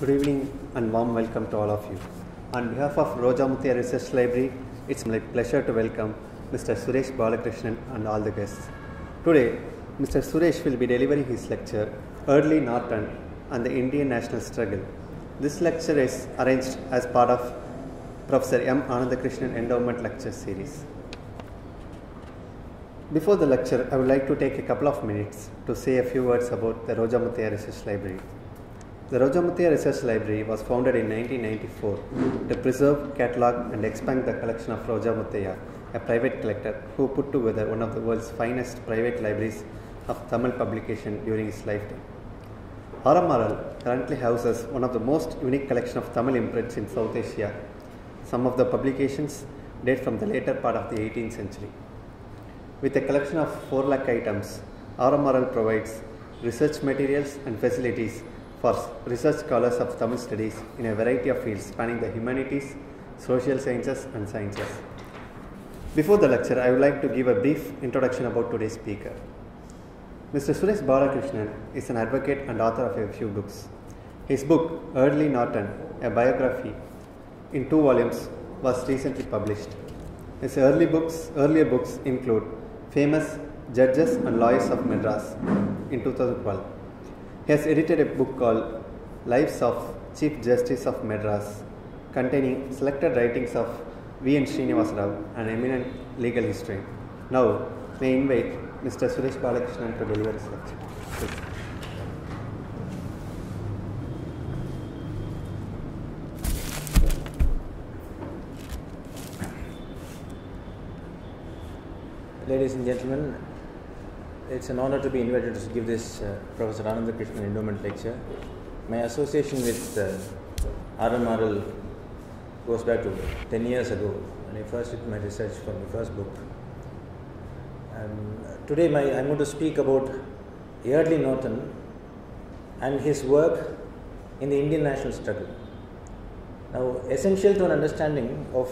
Good evening and warm welcome to all of you. On behalf of Roja Muthiya Research Library, it's my pleasure to welcome Mr. Suresh Balakrishnan and all the guests. Today, Mr. Suresh will be delivering his lecture, Eardley Norton and the Indian National Struggle. This lecture is arranged as part of Professor M. Anandakrishnan Endowment Lecture Series. Before the lecture, I would like to take a couple of minutes to say a few words about the Roja Muthiya Research Library. The Roja Muthiya Research Library was founded in 1994 to preserve, catalog, and expand the collection of Roja Muthiya, a private collector who put together one of the world's finest private libraries of Tamil publication during his lifetime. RMRL currently houses one of the most unique collection of Tamil imprints in South Asia. Some of the publications date from the later part of the 18th century. With a collection of 4 lakh items, RMRL provides research materials and facilities for research scholars of Tamil studies in a variety of fields spanning the humanities, social sciences, and sciences. Before the lecture, I would like to give a brief introduction about today's speaker. Mr. Suresh Balakrishnan is an advocate and author of a few books. His book, Eardley Norton, a biography, in two volumes, was recently published. His early books, earlier books include Famous Judges and Lawyers of Madras in 2012. He has edited a book called Lives of Chief Justice of Madras, containing selected writings of V. N. Srinivasa Rao, an eminent legal historian. Now, may I invite Mr. Suresh Balakrishnan to deliver his lecture. Ladies and gentlemen, it's an honor to be invited to give this uh, Professor Ananda Krishnan Endowment lecture. My association with uh, RMRL goes back to 10 years ago when I first did my research for my first book. Um, today my, I'm going to speak about Eardley Norton and his work in the Indian national struggle. Now, essential to an understanding of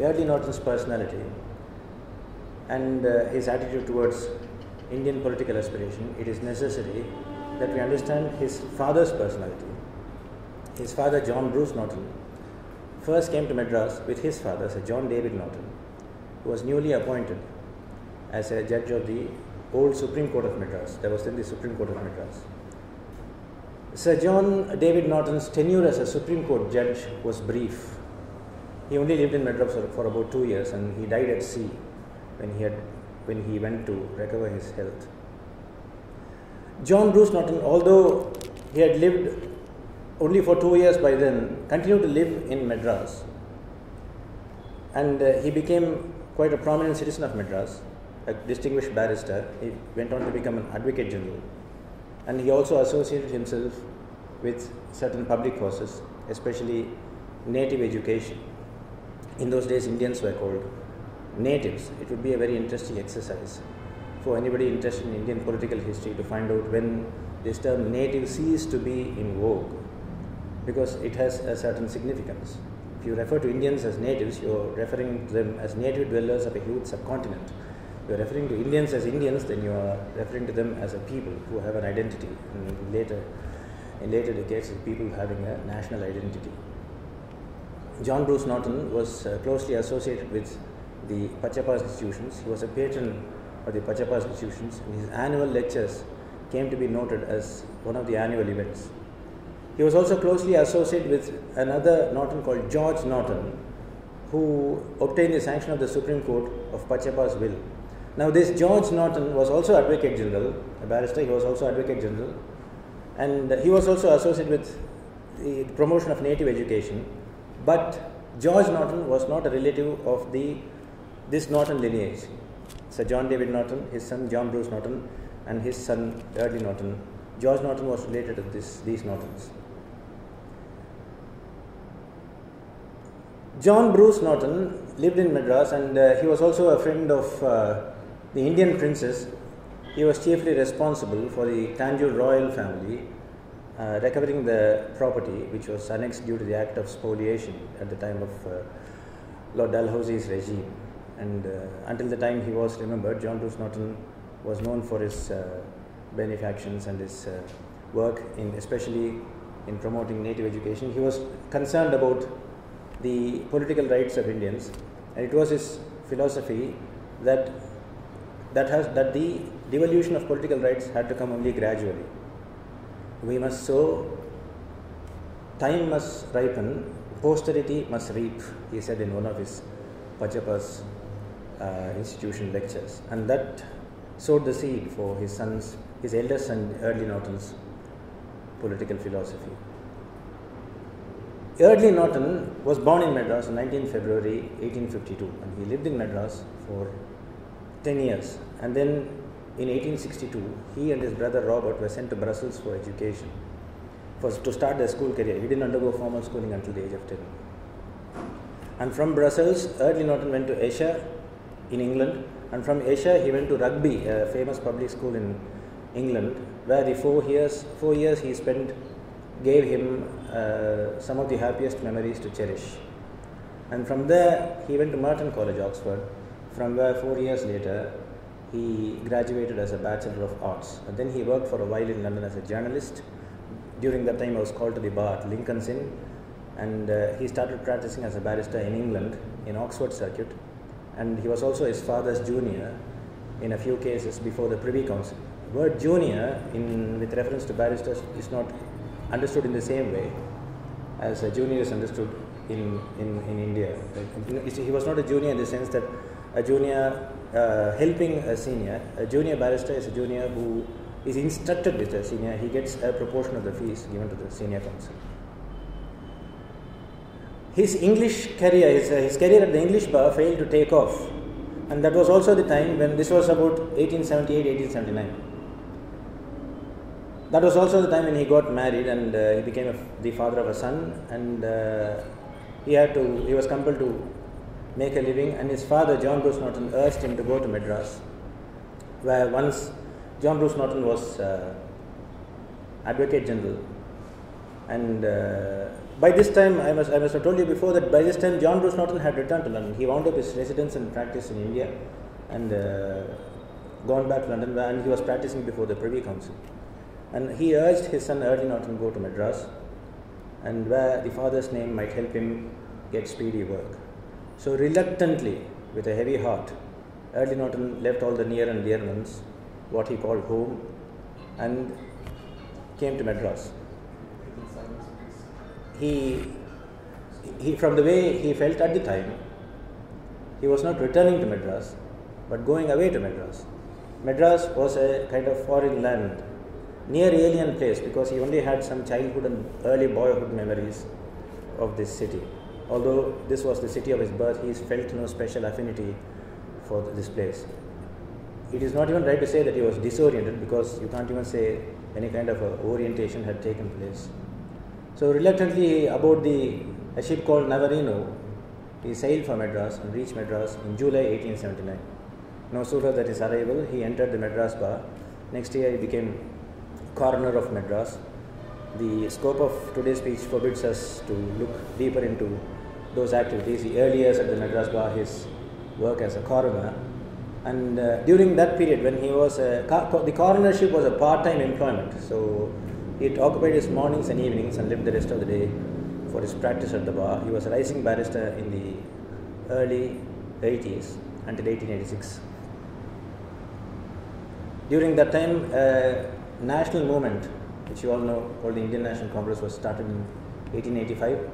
Eardley Norton's personality and uh, his attitude towards Indian political aspiration, it is necessary that we understand his father's personality. His father, John Bruce Norton, first came to Madras with his father, Sir John David Norton, who was newly appointed as a judge of the old Supreme Court of Madras. That was then the Supreme Court of Madras. Sir John David Norton's tenure as a Supreme Court judge was brief. He only lived in Madras for about two years and he died at sea when he had when he went to recover his health. John Bruce Norton, although he had lived only for two years by then, continued to live in Madras, and uh, he became quite a prominent citizen of Madras, a distinguished barrister. He went on to become an advocate general, and he also associated himself with certain public causes, especially native education. In those days, Indians were called natives. It would be a very interesting exercise for anybody interested in Indian political history to find out when this term native ceased to be in vogue because it has a certain significance. If you refer to Indians as natives, you are referring to them as native dwellers of a huge subcontinent. You are referring to Indians as Indians, then you are referring to them as a people who have an identity. And later, in later decades, people having a national identity. John Bruce Norton was uh, closely associated with the Pachappa institutions. He was a patron of the Pachappa institutions, and his annual lectures came to be noted as one of the annual events. He was also closely associated with another Norton called George Norton, who obtained the sanction of the Supreme Court of Pachappa's will. Now, this George Norton was also Advocate General, a barrister, he was also Advocate General, and he was also associated with the promotion of native education. But George Norton was not a relative of the this Norton lineage. Sir John David Norton, his son John Bruce Norton, and his son Eardley Norton. George Norton was related to this, these Nortons. John Bruce Norton lived in Madras and uh, he was also a friend of uh, the Indian princes. He was chiefly responsible for the Tanjore royal family uh, recovering the property which was annexed due to the act of spoliation at the time of uh, Lord Dalhousie's regime. And uh, until the time he was remembered, John Bruce Norton was known for his uh, benefactions and his uh, work in especially in promoting native education. He was concerned about the political rights of Indians, and it was his philosophy that that has that the devolution of political rights had to come only gradually. We must sow, time must ripen, posterity must reap, he said in one of his Pachapa's Uh, institution lectures. And that sowed the seed for his son's, his eldest son, Eardley Norton's political philosophy. Eardley Norton was born in Madras on 19 February 1852 and he lived in Madras for 10 years. And then in 1862, he and his brother Robert were sent to Brussels for education, for, to start their school career. He didn't undergo formal schooling until the age of 10. And from Brussels, Eardley Norton went to Esher in England, and from Esher he went to Rugby, a famous public school in England, where the four years, four years he spent gave him uh, some of the happiest memories to cherish. And from there, he went to Merton College, Oxford, from where four years later he graduated as a Bachelor of Arts. And then he worked for a while in London as a journalist. During that time, I was called to the bar at Lincoln's Inn, and uh, he started practicing as a barrister in England, in Oxford Circuit. And he was also his father's junior in a few cases before the Privy Council. The word junior, in, with reference to barristers, is not understood in the same way as a junior is understood in, in, in India. He was not a junior in the sense that a junior uh, helping a senior, a junior barrister is a junior who is instructed with a senior, he gets a proportion of the fees given to the senior counsel. His English career, his, uh, his career at the English bar failed to take off, and that was also the time when this was about 1878 1879 that was also the time when he got married and uh, he became a, the father of a son. And uh, he had to he was compelled to make a living. And his father john bruce norton urged him to go to madras where once john bruce norton was uh, advocate general and uh, by this time I must, I must have told you before that by this time john bruce norton had returned to london he wound up his residence and practice in india and uh, gone back to london and he was practicing before the privy council and he urged his son Eardley Norton to go to Madras, and where the father's name might help him get speedy work. So, reluctantly, with a heavy heart, Eardley Norton left all the near and dear ones, what he called home, and came to Madras. He, he, from the way he felt at the time, he was not returning to Madras, but going away to Madras. Madras was a kind of foreign land near alien place because he only had some childhood and early boyhood memories of this city. Although this was the city of his birth, he felt no special affinity for this place. It is not even right to say that he was disoriented because you can't even say any kind of orientation had taken place. So reluctantly, aboard the a ship called Navarino, he sailed for Madras and reached Madras in July 1879. No sooner than his arrival, he entered the Madras bar. Next year, he became coroner of Madras. The scope of today's speech forbids us to look deeper into those activities. The early years at the Madras Bar, his work as a coroner, and uh, during that period when he was a, the coronership was a part-time employment, so he occupied his mornings and evenings and lived the rest of the day for his practice at the bar. He was a rising barrister in the early 80s until 1886. During that time, uh, national movement, which you all know called the Indian National Congress, was started in 1885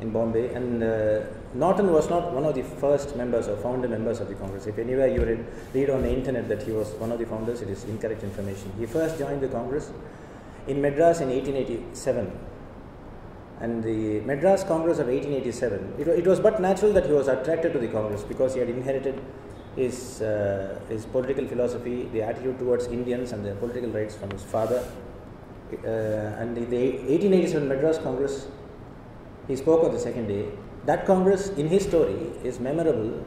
in Bombay. And uh, Norton was not one of the first members or founder members of the Congress. If anywhere you read, read on the internet that he was one of the founders, it is incorrect information. He first joined the Congress in Madras in 1887. And the Madras Congress of 1887, it, it was but natural that he was attracted to the Congress because he had inherited his, uh, his political philosophy, the attitude towards Indians and their political rights from his father. Uh, and in the 1887 Madras Congress, he spoke on the second day. That Congress, in his story, is memorable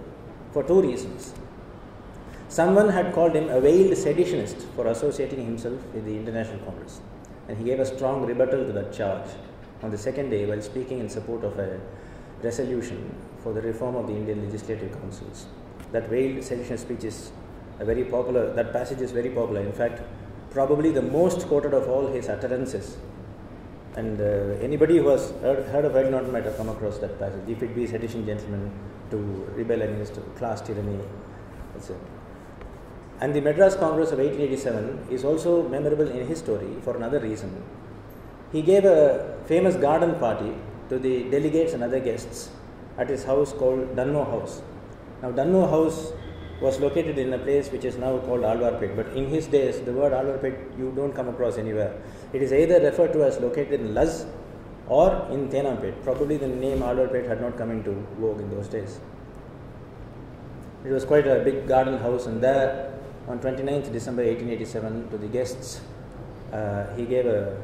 for two reasons. Someone had called him a veiled seditionist for associating himself with the Indian National Congress, and he gave a strong rebuttal to that charge on the second day while speaking in support of a resolution for the reform of the Indian legislative councils that veiled sedition speech is a very popular, that passage is very popular. In fact, probably the most quoted of all his utterances And uh, anybody who has heard, heard of Norton might have come across that passage. If it be sedition gentlemen to rebel against class tyranny, etc. And the Madras Congress of 1887 is also memorable in his story for another reason. He gave a famous garden party to the delegates and other guests at his house called Dunmore House. Now, Dunmore House was located in a place which is now called Alwarpet, but in his days, the word Alwarpet you don't come across anywhere. It is either referred to as located in Luz or in Thenampet. Probably the name Alwarpet had not come into vogue in those days. It was quite a big garden house, and there on 29th December 1887, to the guests, uh, he gave a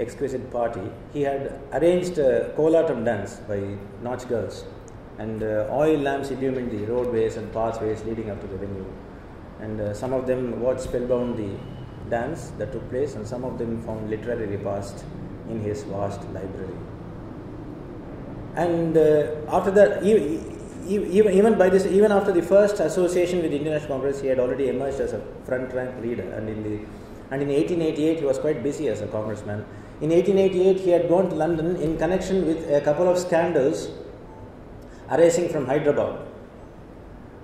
exquisite party. He had arranged a Kolatam dance by Nautch girls, and uh, oil lamps illumined the roadways and pathways leading up to the venue. And uh, some of them watched spellbound the dance that took place, and some of them found literary repast in his vast library. And uh, after that, e- e- even, even by this, even after the first association with the Indian National Congress, he had already emerged as a front rank leader. And in the and in 1888, he was quite busy as a congressman. In 1888, he had gone to London in connection with a couple of scandals arising from Hyderabad,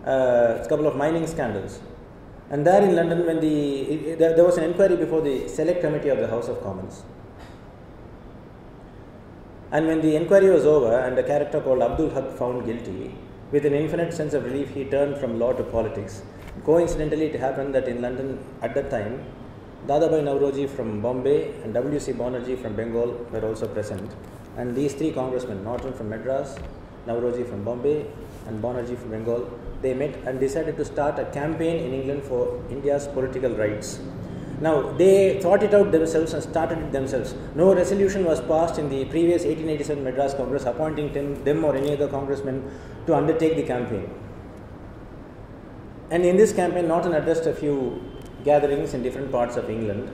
uh, a couple of mining scandals. And there in London, when the there, there was an inquiry before the Select Committee of the House of Commons. And when the inquiry was over and a character called Abdul Haq found guilty, with an infinite sense of relief, he turned from law to politics. Coincidentally, it happened that in London at that time, Dadabhai Naoroji from Bombay and W.C. Banerjee from Bengal were also present. And these three congressmen, Norton from Madras, Naoroji from Bombay, and Banerjee from Bengal, they met and decided to start a campaign in England for India's political rights. Now, they thought it out themselves and started it themselves. No resolution was passed in the previous 1887 Madras Congress appointing them, them or any other congressman to undertake the campaign. And in this campaign, Norton addressed a few gatherings in different parts of England.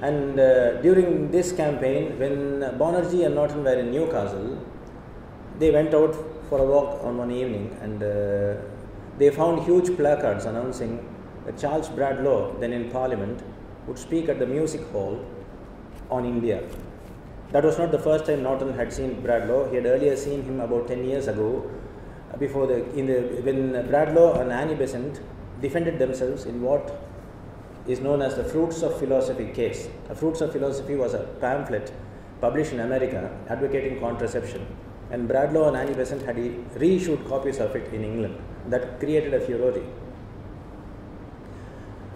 And uh, during this campaign, when Banerjee and Norton were in Newcastle, they went out for a walk on one evening and uh, they found huge placards announcing that Charles Bradlaugh, then in Parliament, would speak at the music hall on India. That was not the first time Norton had seen Bradlaugh. He had earlier seen him about 10 years ago, before the, in the, when Bradlaugh and Annie Besant defended themselves in what is known as the Fruits of Philosophy case. The Fruits of Philosophy was a pamphlet published in America advocating contraception. And Bradlaugh and Annie Besant had reissued copies of it in England. That created a furore.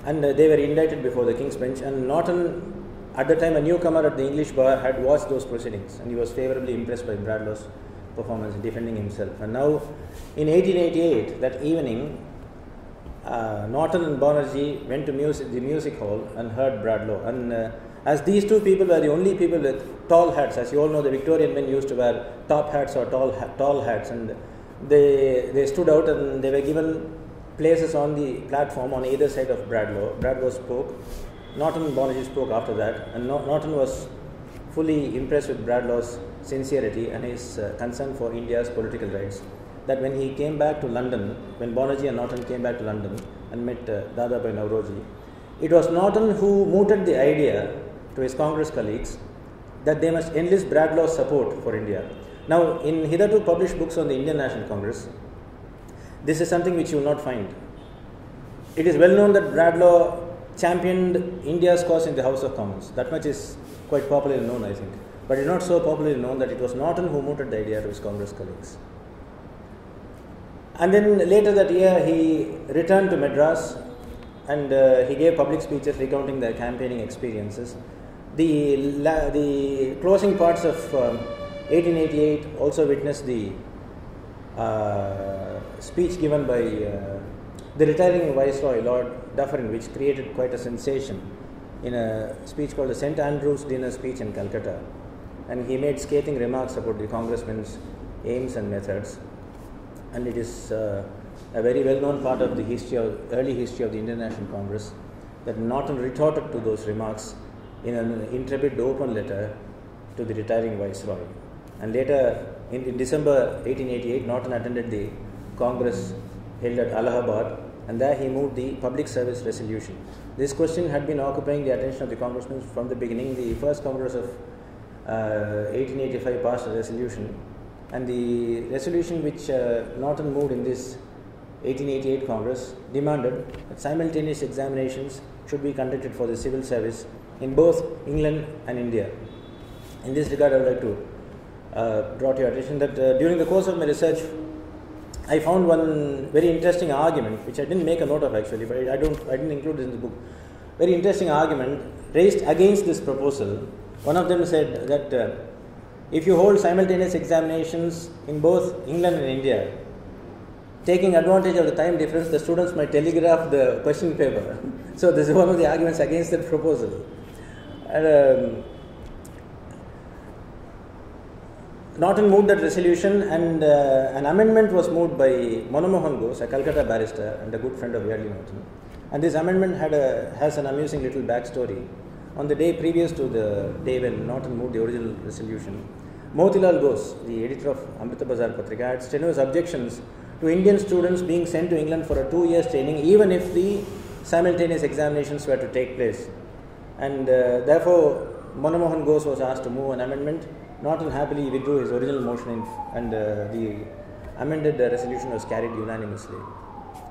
And uh, they were indicted before the King's Bench. And Norton, at the time a newcomer at the English bar, had watched those proceedings and he was favorably impressed by Bradlaugh's performance defending himself. And now, in 1888, that evening, uh, Norton and Banerjee went to music, the music hall and heard Bradlaugh. And uh, as these two people were the only people with tall hats, as you all know, the Victorian men used to wear top hats or tall, ha- tall hats, and they, they stood out and they were given places on the platform on either side of Bradlaugh. Bradlaugh spoke. Norton Banerjee spoke after that, and Norton was fully impressed with Bradlaugh's sincerity and his uh, concern for India's political rights that when he came back to London, when Banerjee and Norton came back to London and met uh, Dadabhai Naoroji, it was Norton who mooted the idea to his Congress colleagues that they must enlist Bradlaugh's support for India. Now, in hitherto published books on the Indian National Congress, this is something which you will not find. It is well known that Bradlaugh championed India's cause in the House of Commons. That much is quite popularly known, I think. But it is not so popularly known that it was Norton who mooted the idea to his Congress colleagues. And then later that year, he returned to Madras and uh, he gave public speeches recounting their campaigning experiences. The, the closing parts of um, 1888 also witnessed the uh, speech given by uh, the retiring Viceroy, Lord Dufferin, which created quite a sensation in a speech called the St. Andrew's Dinner Speech in Calcutta. And he made scathing remarks about the congressman's aims and methods and it is uh, a very well known part of the history of, early history of the Indian National Congress that Norton retorted to those remarks in an intrepid open letter to the retiring viceroy. And later, in, in December 1888, Norton attended the Congress held at Allahabad and there he moved the public service resolution. This question had been occupying the attention of the congressmen from the beginning. The first Congress of uh, 1885 passed a resolution, and the resolution which uh, Norton moved in this 1888 Congress demanded that simultaneous examinations should be conducted for the civil service in both England and India. In this regard, I would like to uh, draw to your attention that uh, during the course of my research, I found one very interesting argument, which I didn't make a note of actually, but I don't, I didn't include it in the book. Very interesting argument raised against this proposal. One of them said that uh, if you hold simultaneous examinations in both England and India, taking advantage of the time difference, the students might telegraph the question paper. so this is one of the arguments against that proposal. And, um, Norton moved that resolution, and uh, an amendment was moved by Monomohan Ghosh, a Calcutta barrister and a good friend of Eardley Norton. And this amendment had a, has an amusing little backstory. On the day previous to the day when Norton moved the original resolution, Motilal Ghosh, the editor of Amrita Bazar Patrika, had strenuous objections to Indian students being sent to England for a two years training, even if the simultaneous examinations were to take place. And uh, therefore, Monomohan Ghosh was asked to move an amendment. Norton happily withdrew his original motion, and uh, the amended resolution was carried unanimously.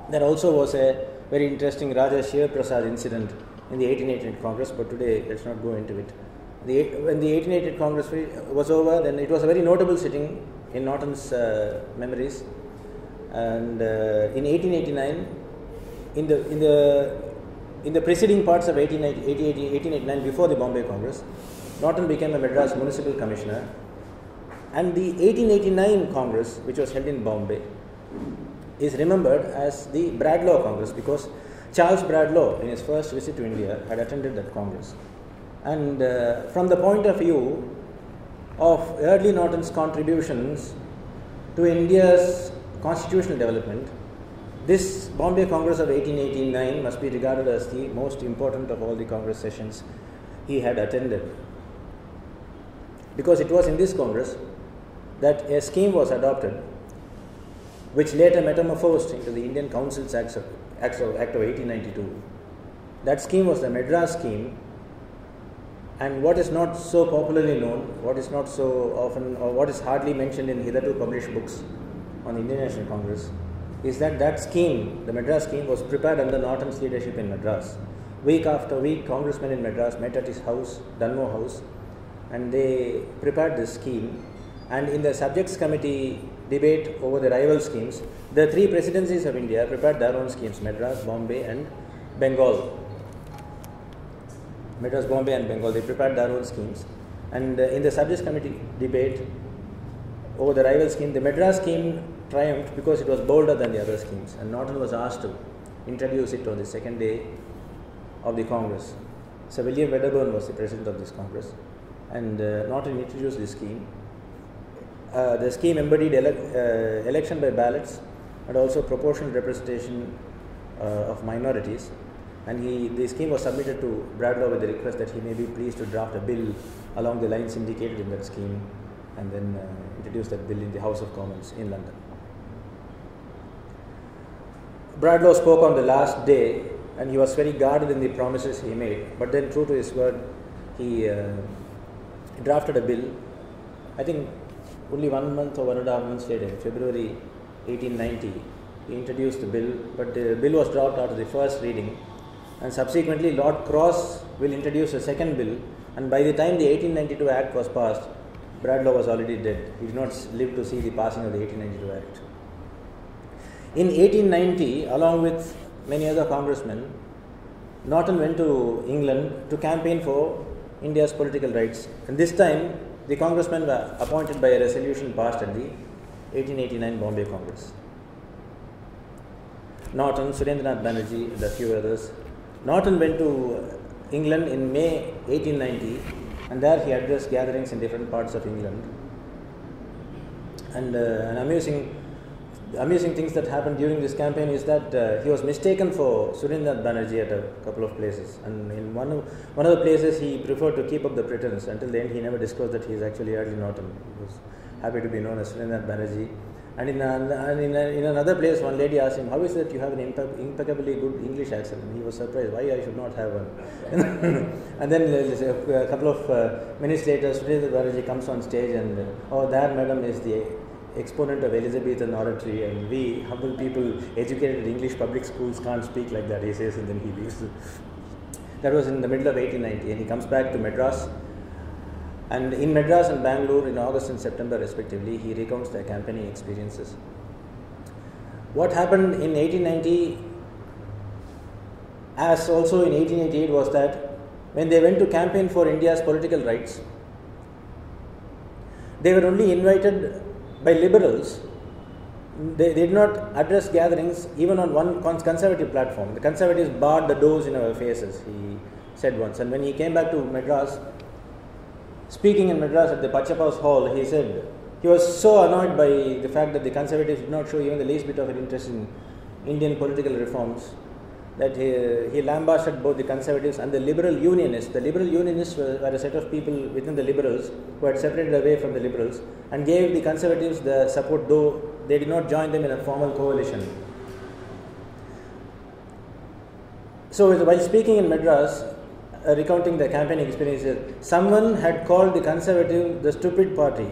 There also was a very interesting Raja Shiv Prasad incident in the 1888 Congress, but today let's not go into it. The, when the 1888 Congress was over, then it was a very notable sitting in Norton's uh, memories. And uh, in 1889, in the in the in the preceding parts of 1888, 1889, before the Bombay Congress, Norton became a Madras Municipal Commissioner. And the 1889 Congress, which was held in Bombay, is remembered as the Bradlaugh Congress because Charles Bradlaugh, in his first visit to India, had attended that Congress. And uh, from the point of view of Eardley Norton's contributions to India's constitutional development, this Bombay Congress of 1889 must be regarded as the most important of all the Congress sessions he had attended. Because it was in this Congress that a scheme was adopted which later metamorphosed into the Indian Councils Act of, Act of, 1892. That scheme was the Madras scheme, and what is not so popularly known, what is not so often, or what is hardly mentioned in hitherto published books on the Indian National Congress, is that that scheme, the Madras scheme, was prepared under Norton's leadership in Madras. Week after week, congressmen in Madras met at his house, Dunmore House, and they prepared this scheme. And in the subjects committee debate over the rival schemes, the three presidencies of India prepared their own schemes Madras, Bombay, and Bengal. Madras, Bombay, and Bengal, they prepared their own schemes. And uh, in the subjects committee debate over the rival scheme, the Madras scheme triumphed because it was bolder than the other schemes. And Norton was asked to introduce it on the second day of the Congress. Sir William Wedderburn was the president of this Congress. And uh, Norton introduced this scheme uh, the scheme embodied ele- uh, election by ballots and also proportional representation of minorities. And he, the scheme was submitted to Bradlaugh with the request that he may be pleased to draft a bill along the lines indicated in that scheme and then uh, introduce that bill in the House of Commons in London. Bradlaugh spoke on the last day and he was very guarded in the promises he made, but then, true to his word, he uh, drafted a bill. I think only one month or one and a half months later, in February 1890, he introduced the bill, but the bill was dropped after the first reading. And subsequently, Lord Cross will introduce a second bill, and by the time the 1892 Act was passed, Bradlaugh was already dead. He did not live to see the passing of the 1892 Act. In 1890, along with many other congressmen, Norton went to England to campaign for India's political rights. And this time, the congressmen were appointed by a resolution passed at the 1889 Bombay Congress. Norton, Surendranath Banerjee, and a few others. Norton went to England in May 1890, and there he addressed gatherings in different parts of England. And uh, an amusing, amusing things that happened during this campaign is that uh, he was mistaken for Surendranath Banerjee at a couple of places. And in one of, one of the places, he preferred to keep up the pretense. Until the end, he never disclosed that he is actually Eardley Norton. He was happy to be known as Surendranath Banerjee. And in, an, and in, a, in another place, one lady asked him, How is it you have an impe- impeccably good English accent? And he was surprised, Why I should not have one? and then uh, a couple of uh, minutes later, Sridhar Banerjee comes on stage and, uh, Oh, that madam is the exponent of Elizabethan oratory, and we humble people educated in English public schools can't speak like that, he says, and then he leaves. That was in the middle of 1890, and he comes back to Madras. And in Madras and Bangalore in August and September, respectively, he recounts their campaigning experiences. What happened in 1890, as also in 1888, was that when they went to campaign for India's political rights, they were only invited by liberals. They, they did not address gatherings even on one conservative platform. The conservatives barred the doors in our faces, he said once. And when he came back to Madras, speaking in Madras at the Pachappa's Hall, he said he was so annoyed by the fact that the conservatives did not show even the least bit of an interest in Indian political reforms that he, he lambasted both the conservatives and the liberal unionists. The liberal unionists were, were, a set of people within the liberals who had separated away from the liberals and gave the conservatives the support, though they did not join them in a formal coalition. So, while speaking in Madras, uh, recounting the campaign experiences, someone had called the conservative the stupid party.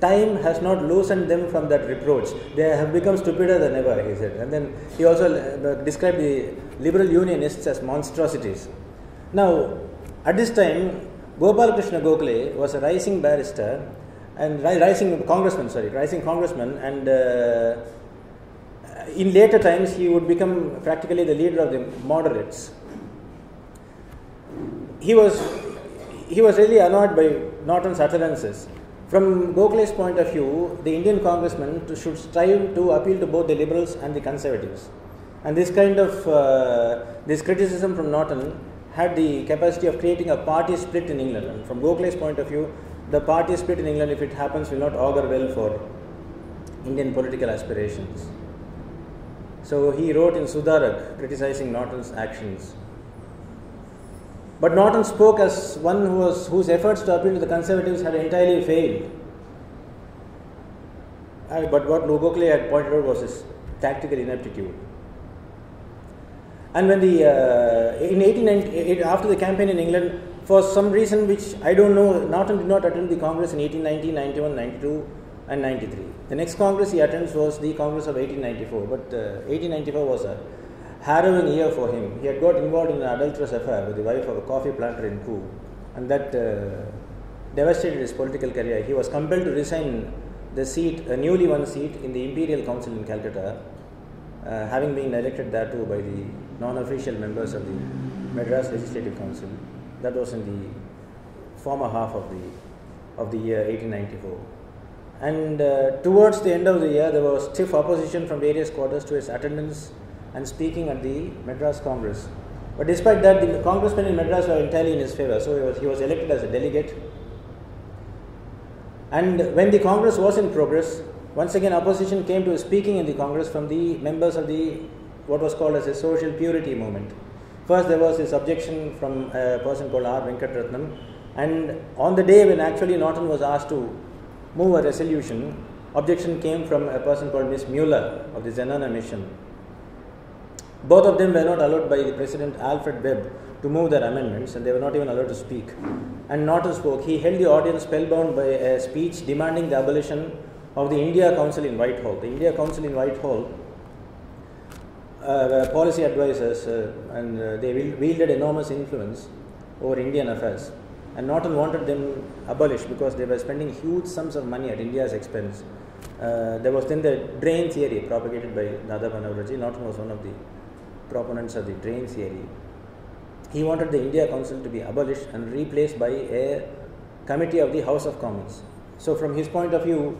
Time has not loosened them from that reproach. They have become stupider than ever, he said. And then he also uh, described the liberal unionists as monstrosities. Now, at this time, Gopal Krishna Gokhale was a rising barrister and rising congressman, sorry, rising congressman, and uh, in later times he would become practically the leader of the moderates. He was he was really annoyed by Norton's utterances. From Gokhale's point of view, the Indian congressman should strive to appeal to both the liberals and the conservatives. And this kind of uh, this criticism from Norton had the capacity of creating a party split in England. And from Gokhale's point of view, the party split in England, if it happens, will not augur well for Indian political aspirations. So he wrote in Sudharak criticizing Norton's actions. But Norton spoke as one who was, whose efforts to appeal to the conservatives had entirely failed. Uh, but what Gokhale had pointed out was his tactical ineptitude. And when the uh, in 1890, after the campaign in England, for some reason which I don't know, Norton did not attend the Congress in 1890, 91, 92, and 93. The next Congress he attends was the Congress of 1894, but uh, 1894 was a harrowing year for him. He had got involved in an adulterous affair with the wife of a coffee planter in Coorg, and that uh, devastated his political career. He was compelled to resign the seat, a newly won seat in the Imperial Council in Calcutta, uh, having been elected there too by the non-official members of the Madras Legislative Council. That was in the former half of the of the year 1894. And uh, towards the end of the year, there was stiff opposition from various quarters to his attendance and speaking at the Madras Congress. But despite that, the congressmen in Madras were entirely in his favor. So he was, he was elected as a delegate. And when the Congress was in progress, once again opposition came to speaking in the Congress from the members of the what was called as a social purity movement. First, there was this objection from a person called R. Venkatratnam, and on the day when actually Norton was asked to move a resolution, objection came from a person called Miss Mueller of the Zenana Mission. Both of them were not allowed by the President Alfred Webb to move their amendments, and they were not even allowed to speak. And Norton spoke. He held the audience spellbound by a speech demanding the abolition of the India Council in Whitehall. The India Council in Whitehall uh, policy advisors uh, and uh, they wielded enormous influence over Indian affairs. And Norton wanted them abolished because they were spending huge sums of money at India's expense. Uh, there was then the drain theory propagated by Dadabhai Naoroji. Norton was one of the proponents of the drain theory. He wanted the India Council to be abolished and replaced by a committee of the House of Commons. So, from his point of view,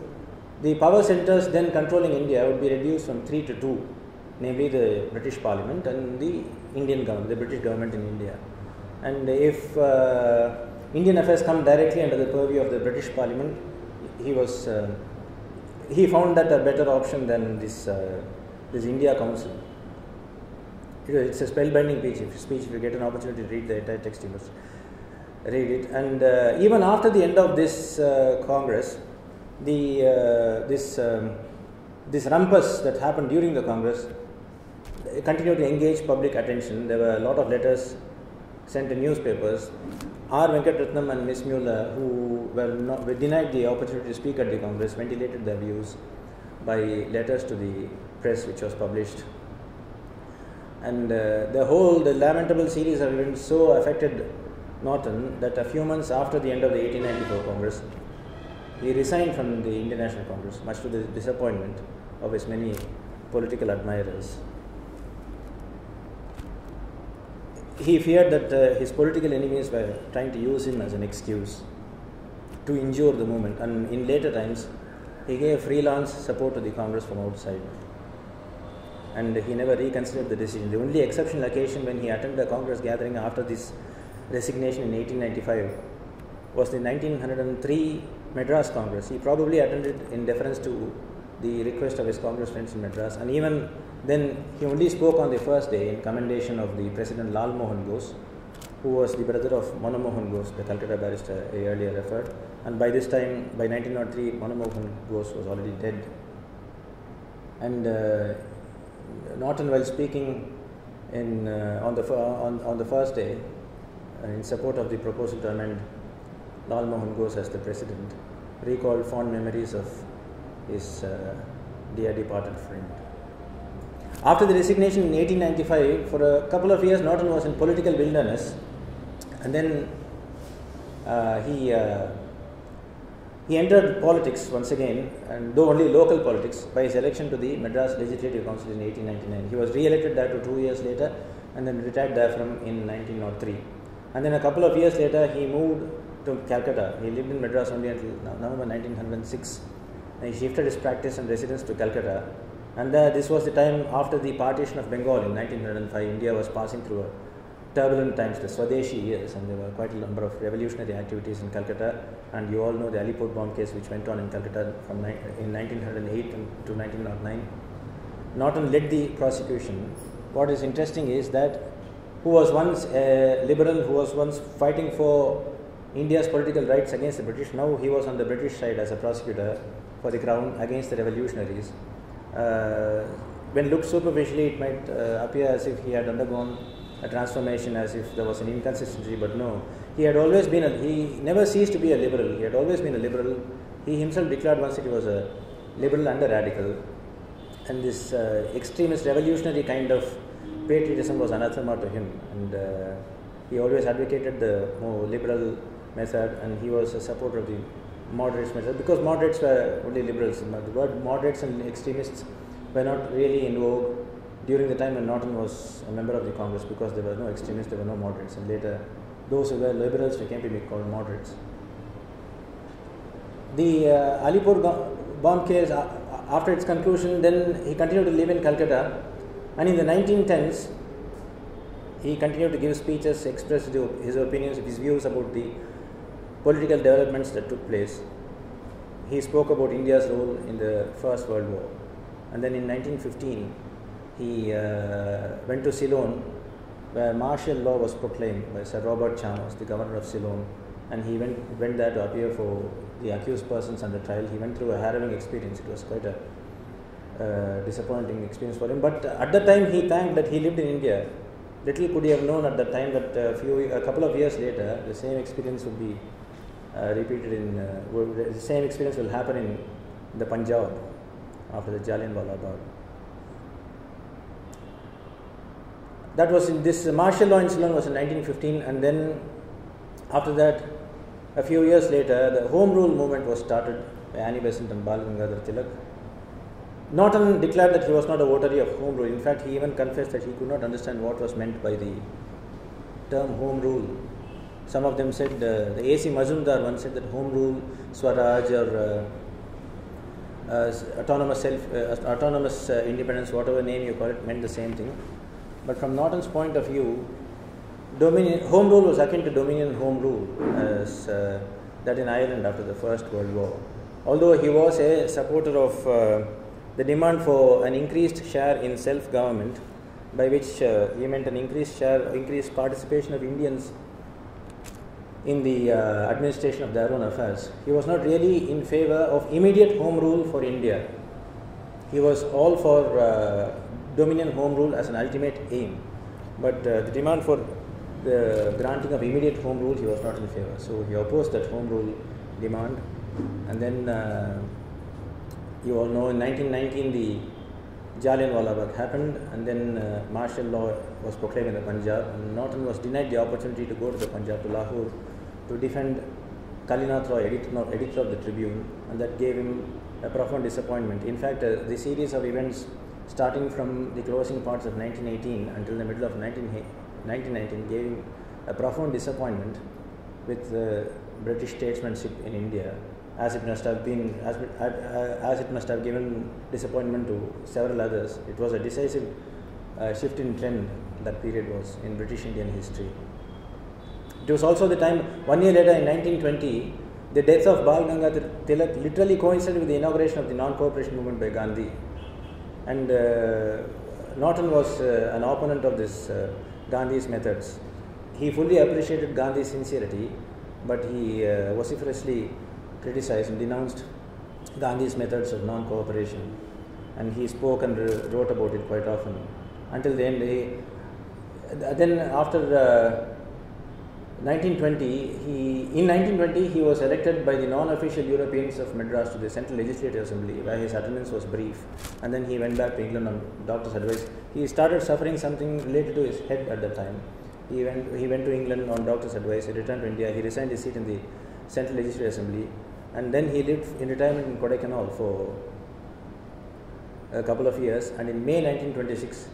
the power centers then controlling India would be reduced from three to two namely the British Parliament and the Indian government, the British government in India. And if uh, Indian affairs come directly under the purview of the British Parliament, he was uh, he found that a better option than this uh, this India Council. It's a spellbinding speech. If, speech. if you get an opportunity to read the entire text, you must read it. And uh, even after the end of this uh, Congress, the uh, this um, this rumpus that happened during the Congress continued to engage public attention. There were a lot of letters sent to newspapers. R. Venkatratnam and Miss Mueller, who were, not, were denied the opportunity to speak at the Congress, ventilated their views by letters to the press, which was published. And uh, the whole, the lamentable series of events so affected Norton that a few months after the end of the 1894 Congress, he resigned from the Indian National Congress, much to the disappointment of his many political admirers. He feared that uh, his political enemies were trying to use him as an excuse to injure the movement, and in later times, he gave freelance support to the Congress from outside. And he never reconsidered the decision. The only exceptional occasion when he attended a Congress gathering after this resignation in 1895 was the 1903 Madras Congress. He probably attended in deference to the request of his Congress friends in Madras, and even then he only spoke on the first day in commendation of the President Lal Mohan Ghose, who was the brother of Mohan Ghose, the Calcutta barrister I earlier referred. And by this time, by 1903, Mohan Ghose was already dead. And uh, Norton, while speaking in, uh, on, the, on, on the first day uh, in support of the proposal to amend Lal Mohan Ghose as the president, recalled fond memories of his uh, dear departed friend. After the resignation in 1895, for a couple of years, Norton was in political wilderness, and then uh, he uh, he entered politics once again, and though only local politics, by his election to the Madras Legislative Council in 1899. He was re-elected there to two years later, and then retired there from in 1903. And then a couple of years later, he moved to Calcutta. He lived in Madras only until November 1906. And he shifted his practice and residence to Calcutta. And uh, this was the time after the partition of Bengal in 1905. India was passing through a turbulent times, the Swadeshi years, and there were quite a number of revolutionary activities in Calcutta. And you all know the Alipur bomb case, which went on in Calcutta from in 1908 to 1909. Norton led the prosecution. What is interesting is that who was once a liberal, who was once fighting for India's political rights against the British, now he was on the British side as a prosecutor for the crown against the revolutionaries. Uh, when looked superficially, it might uh, appear as if he had undergone a transformation, as if there was an inconsistency, but no. He had always been a, he never ceased to be a liberal. He had always been a liberal. He himself declared once that he was a liberal and a radical. And this uh, extremist revolutionary kind of patriotism was anathema to him. And uh, he always advocated the more liberal method, and he was a supporter of the moderates method because moderates were only liberals. The word moderates and extremists were not really in vogue during the time when Norton was a member of the Congress because there were no extremists, there were no moderates, and later those who were liberals came to be called moderates. The uh, Alipur bomb case, uh, after its conclusion, then he continued to live in Calcutta, and in the 1910s, he continued to give speeches, express his opinions, his views about the political developments that took place. He spoke about India's role in the First World War. And then in 1915, he uh, went to Ceylon, where martial law was proclaimed by Sir Robert Chalmers, the governor of Ceylon. And he went, went there to appear for the accused persons under trial. He went through a harrowing experience. It was quite a uh, disappointing experience for him. But at the time, he thanked that he lived in India. Little could he have known at the time that a few, a couple of years later, the same experience would be uh, repeated in uh, the same experience will happen in the Punjab after the Jallianwala Bagh. That was in this uh, martial law in Ceylon was in 1915, and then after that, a few years later, the Home Rule movement was started by Annie Besant and Bal Gangadhar Tilak. Norton declared that he was not a votary of Home Rule. In fact, he even confessed that he could not understand what was meant by the term Home Rule some of them said, uh, the A.C. Mazumdar once said that home rule, Swaraj, or uh, uh, autonomous self, autonomous independence, whatever name you call it, meant the same thing. But from Norton's point of view, dominion, home rule was akin to dominion home rule, as that in Ireland after the First World War. Although he was a supporter of the demand for an increased share in self government, by which he meant an increased share, increased participation of Indians in the uh, administration of their own affairs. He was not really in favor of immediate home rule for India. he was all for uh, dominion home rule as an ultimate aim, but uh, the demand for the granting of immediate home rule he was not in favor. So he opposed that home rule demand, and then uh, you all know in 1919 the Jallianwala Bagh happened, and then uh, martial law was proclaimed in the Punjab, and Norton was denied the opportunity to go to the Punjab to Lahore to defend Kalinath Roy, editor, editor of the Tribune, and that gave him a profound disappointment. In fact, uh, the series of events starting from the closing parts of 1918 until the middle of 19, 1919 gave a profound disappointment with the British statesmanship in India, as it must have been, as, uh, as it must have given disappointment to several others. It was a decisive uh, shift in trend that period was in British Indian history. It was also the time, one year later in 1920, the death of Bal Gangadhar Tilak literally coincided with the inauguration of the non-cooperation movement by Gandhi. And uh, Norton was uh, an opponent of this uh, Gandhi's methods. He fully appreciated Gandhi's sincerity, but he vociferously criticized and denounced Gandhi's methods of non-cooperation. And he spoke and wrote about it quite often. Until the end, he, then after 1920, he, in 1920, he was elected by the non-official Europeans of Madras to the Central Legislative Assembly, where his attendance was brief, and then he went back to England on doctor's advice. He started suffering something related to his head at that time. He went, he went to England on doctor's advice. He returned to India. He resigned his seat in the Central Legislative Assembly, and then he lived in retirement in Kodaikanal for a couple of years. And in May 1926,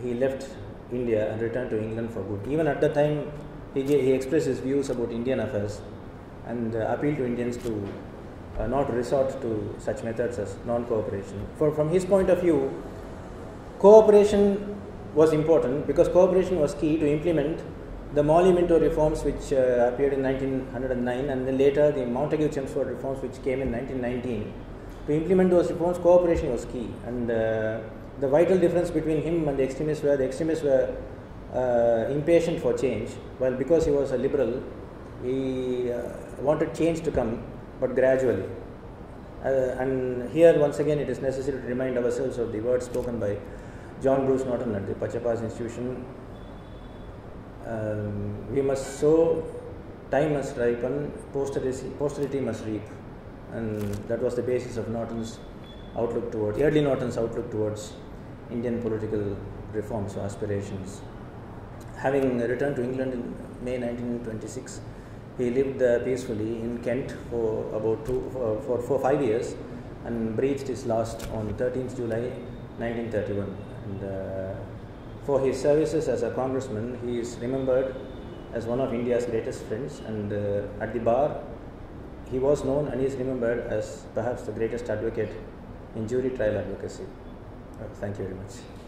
he left India and returned to England for good. Even at that time, he, he expressed his views about Indian affairs and uh, appealed to Indians to uh, not resort to such methods as non cooperation. For, from his point of view, cooperation was important because cooperation was key to implement the Morley Minto reforms which uh, appeared in 1909 and then later the Montagu Chelmsford reforms which came in 1919. To implement those reforms, cooperation was key and uh, the vital difference between him and the extremists were the extremists were uh, impatient for change, while because he was a liberal, he uh, wanted change to come, but gradually. Uh, and here, once again, it is necessary to remind ourselves of the words spoken by John Bruce Norton at the Pachappa's Institution. Um, we must sow, time must ripen, posterity, posterity must reap. And that was the basis of Norton's outlook towards, Eardley Norton's outlook towards Indian political reforms or aspirations. Having returned to England in May 1926, he lived uh, peacefully in Kent for about two, for, for, for five years and breathed his last on 13th July 1931. And uh, for his services as a congressman, he is remembered as one of India's greatest friends. And uh, at the bar, he was known and is remembered as perhaps the greatest advocate in jury trial advocacy. Uh, thank you very much.